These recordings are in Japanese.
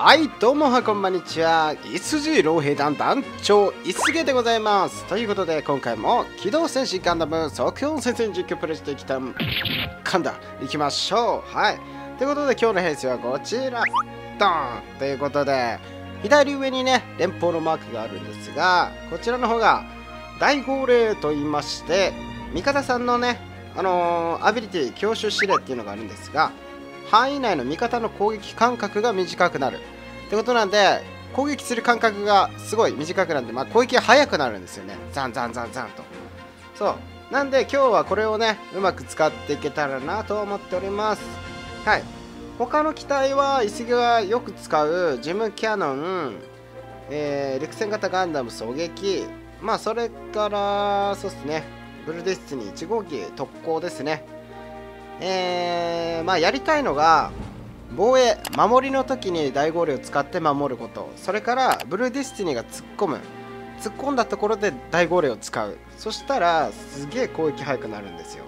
はいどうもはこんばんにちは。SG 老兵団団長いすげでございます。ということで今回も機動戦士ガンダム即応戦線実況プレイしてきたかんだいきましょう。はい。ということで今日の編成はこちらドン。ということで左上にね連邦のマークがあるんですがこちらの方が大号令と言いまして味方さんのねあのー、アビリティ強襲指令っていうのがあるんですが範囲内の味方の攻撃間隔が短くなる。ってことなんで攻撃する間隔がすごい短くなって、まあ、攻撃が速くなるんですよね。ザンザンザンザンと。そう。なんで今日はこれをねうまく使っていけたらなと思っております。はい。他の機体は遺跡がよく使うジムキャノン、えー、陸戦型ガンダム狙撃。まあそれからそうですね。ブルーデスティニー1号機特攻ですね。えー、まあやりたいのが防衛守りの時に大号令を使って守ること。それからブルーディスティニーが突っ込む。突っ込んだところで大号令を使う。そしたらすげえ攻撃速くなるんですよ。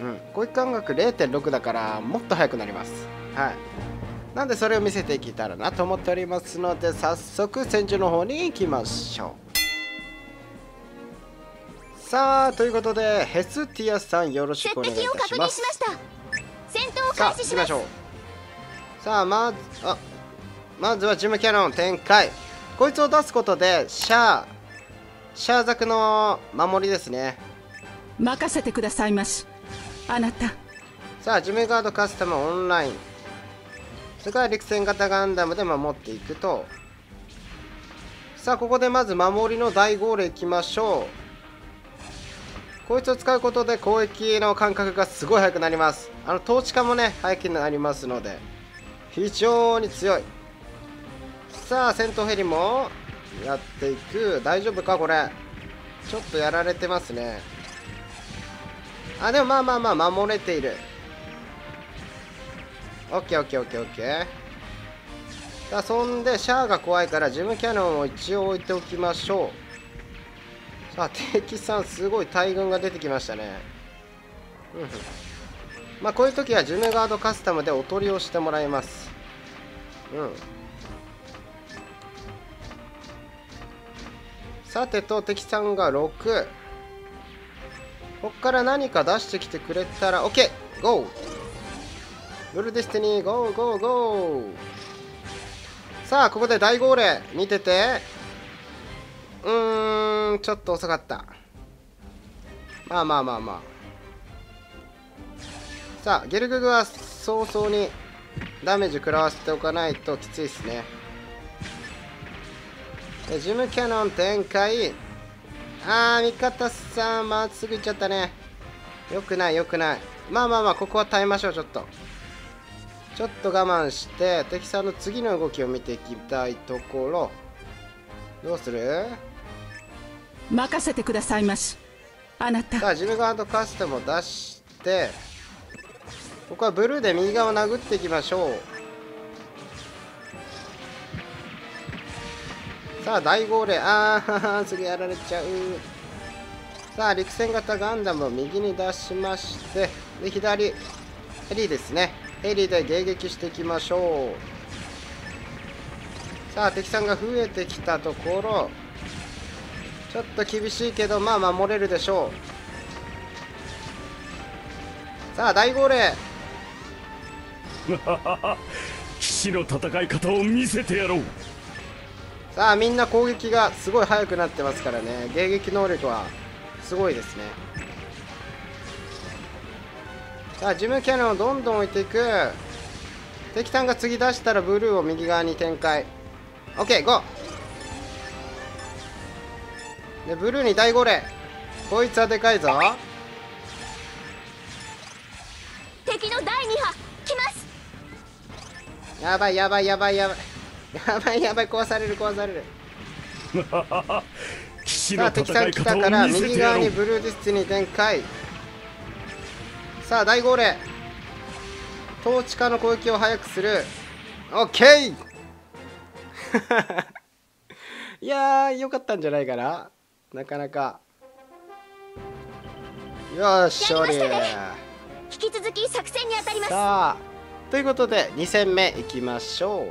うん。攻撃間隔0.6だからもっと速くなります。はい。なんでそれを見せていけたらなと思っておりますので早速戦場の方に行きましょう。さあということでヘスティアさんよろしくお願いいたします。戦闘を開始しましょうさあまずあまずはジムキャノン展開。こいつを出すことでシャーシャーザクの守りですね。任せてくださいまし。あなた。さあジムガードカスタムオンライン。それから陸戦型ガンダムで守っていくと。さあここでまず守りの大号令いきましょうこいつを使うことで攻撃の間隔がすごい速くなります。あの統治化もね速くなりますので非常に強い。さあ戦闘ヘリもやっていく。大丈夫かこれ。ちょっとやられてますね。あでもまあまあまあ守れている。オッケーオッケーオッケーオッケー。さあそんでシャアが怖いからジムキャノンを一応置いておきましょう。あ敵さんすごい大群が出てきましたね。うん。まあこういう時はジムガードカスタムでおとりをしてもらいます。うん。さてと敵さんが6こっから何か出してきてくれたら OK! ゴー！ブルディスティニーゴーゴーゴー！さあここで大号令見てて。うーん。ちょっと遅かった。まあまあまあまあ。さあゲルググは早々にダメージ食らわせておかないときついですね。ジムキャノン展開。あー味方さんまっすぐ行っちゃったね。よくないよくない。まあまあまあここは耐えましょうちょっと。ちょっと我慢して敵さんの次の動きを見ていきたいところ。どうする？任せてくださいまし。あなた。さあジムガードカスタムを出してここはブルーで右側を殴っていきましょう。さあ大号令。ああ次やられちゃう。さあ陸戦型ガンダムを右に出しましてで左ヘリですね。ヘリで迎撃していきましょう。さあ敵さんが増えてきたところ。ちょっと厳しいけどまあ守れるでしょう。さあ大号令。騎士の戦い方を見せてやろう。さあみんな攻撃がすごい速くなってますからね。迎撃能力はすごいですね。さあジムキャノンをどんどん置いていく。敵弾が次出したらブルーを右側に展開。OK ゴーでブルーに第5例。こいつはでかいぞ。敵の第2波来ます。やばいやばいやばいやばい。やばいやばい壊される壊される。さあ敵さん来たから右側にブルーディスティニー展開。さあ大号令統治下の攻撃を速くする。オッケー。いやーよかったんじゃないかななかなか。よし勝利、引き続き作戦に当たります。さあということで2戦目いきましょう。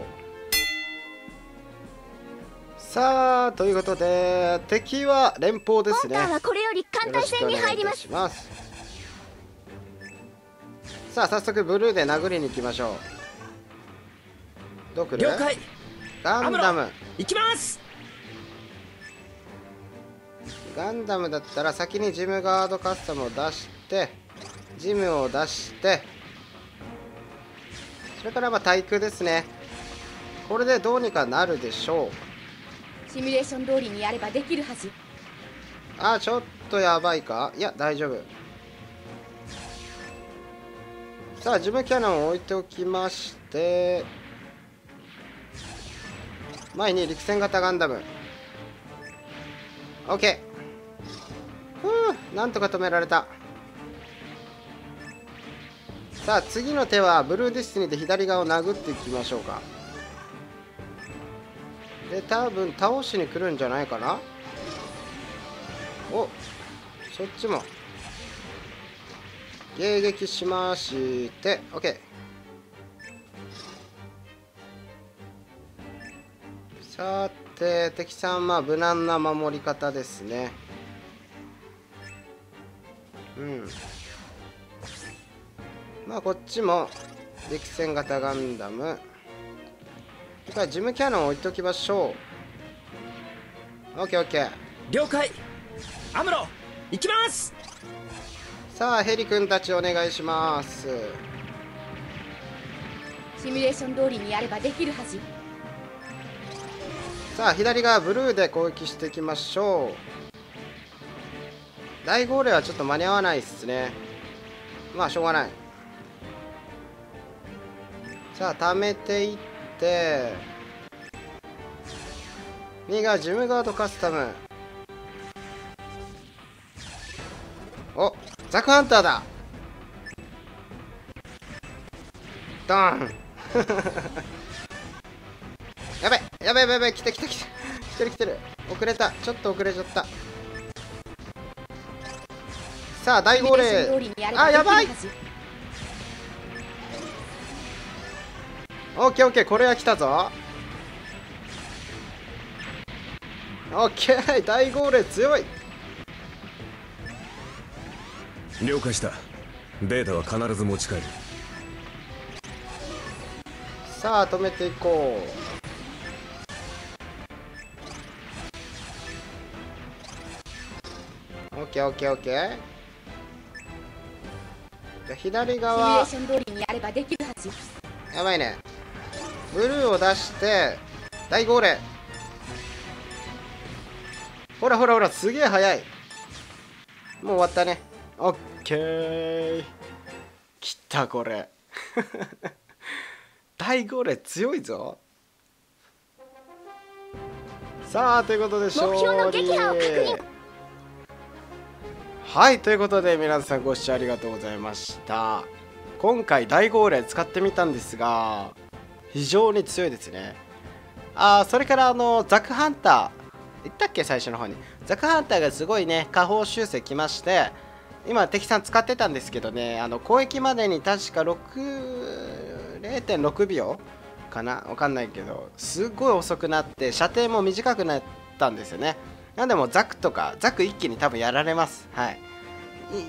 さあということで敵は連邦ですね。はこれより艦隊戦に入ります。さあ早速ブルーで殴りに行きましょう。どう来る？了解。ガンダム。行きますガンダムだったら先にジムガードカスタムを出してジムを出してそれからまあ対空ですね。これでどうにかなるでしょう。シミュレーション通りにやればできるはず。あーちょっとやばいか？いや大丈夫。さあジムキャノンを置いておきまして前に陸戦型ガンダム。OK ふうなんとか止められた。さあ次の手はブルーディスティニーで左側を殴っていきましょうか。で多分倒しに来るんじゃないかな。おそっちも。迎撃しまして OK さて敵さんまあ無難な守り方ですね。うん。まあこっちも陸戦型ガンダム。それからジムキャノン置いときましょう。OKOK 了解。アムロ行きます。さあヘリ君たちお願いします。シミュレーション通りにやればできるはず。さあ左側ブルーで攻撃していきましょう大号令はちょっと間に合わないっすね。まあしょうがない。さあ貯めていって右側ジムガードカスタム。おザクハンターだ。ドーン。やべやべやべやべ来て来て来て。来てる来てる。遅れた。ちょっと遅れちゃった。さあ大号令あやばい。オッケーオッケーこれは来たぞ。オッケー大号令強い。了解した。データは必ず持ち帰る。さあ止めていこう。オッケーオッケーオッケーじゃあ左シミュレー側。ション通りにやればできるはずやばいね。ブルーを出して大号令ほらほらほらすげえ速い。もう終わったね。オッケー。きたこれ。大号令強いぞ。さあということで勝利目標の撃破を確認はいということで皆さんご視聴ありがとうございました。今回大号令使ってみたんですが非常に強いですね。あーそれからあのザクハンター。言ったっけ？最初の方に。ザクハンターがすごいね下方修正きまして今敵さん使ってたんですけどねあの攻撃までに確か6 0.6秒かな？わかんないけどすごい遅くなって射程も短くなったんですよね。なんでもザクとかザク一気に多分やられます。はい。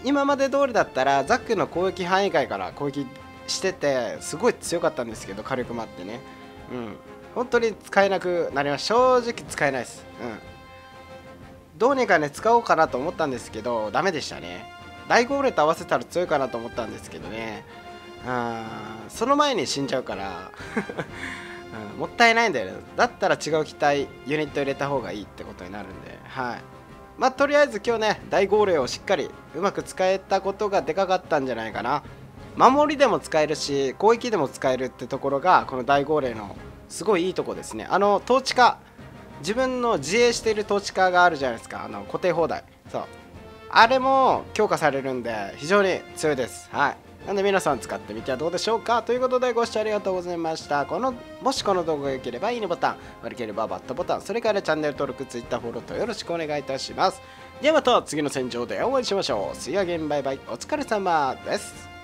今まで通りだったらザクの攻撃範囲外から攻撃しててすごい強かったんですけど火力もあってね。うん。本当に使えなくなりました正直使えないです。うん。どうにかね使おうかなと思ったんですけどダメでしたね。大号令と合わせたら強いかなと思ったんですけどね。うんその前に死んじゃうから、うんもったいないんだよね。だったら違う機体ユニット入れた方がいいってことになるんで。はい。まあとりあえず今日ね大号令をしっかりうまく使えたことがでかかったんじゃないかな。守りでも使えるし攻撃でも使えるってところがこの大号令のすごいいいとこですね。あの統治下自分の自衛している統治下があるじゃないですか。あの固定放題。そう。あれも強化されるんで非常に強いです。はい。なんで皆さん使ってみてはどうでしょうかということでご視聴ありがとうございました。このもしこの動画が良ければいいねボタン悪ければバットボタンそれからチャンネル登録 Twitter フォローとよろしくお願いいたします。ではまた次の戦場でお会いしましょう。See you again. バイバイお疲れ様です。